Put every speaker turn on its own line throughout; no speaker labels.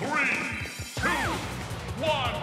Three, two, one.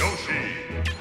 Yoshi.